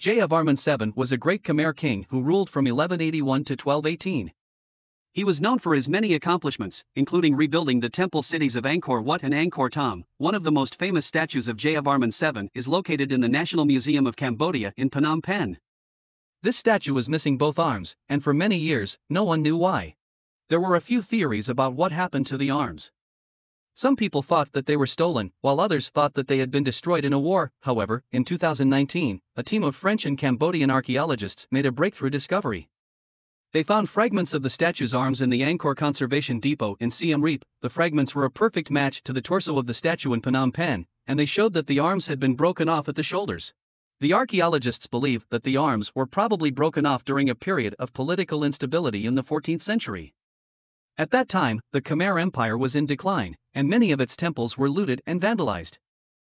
Jayavarman VII was a great Khmer king who ruled from 1181 to 1218. He was known for his many accomplishments, including rebuilding the temple cities of Angkor Wat and Angkor Thom. One of the most famous statues of Jayavarman VII is located in the National Museum of Cambodia in Phnom Penh. This statue was missing both arms, and for many years, no one knew why. There were a few theories about what happened to the arms. Some people thought that they were stolen, while others thought that they had been destroyed in a war. However, in 2019, a team of French and Cambodian archaeologists made a breakthrough discovery. They found fragments of the statue's arms in the Angkor Conservation Depot in Siem Reap. The fragments were a perfect match to the torso of the statue in Phnom Penh, and they showed that the arms had been broken off at the shoulders. The archaeologists believe that the arms were probably broken off during a period of political instability in the 14th century. At that time, the Khmer Empire was in decline, and many of its temples were looted and vandalized.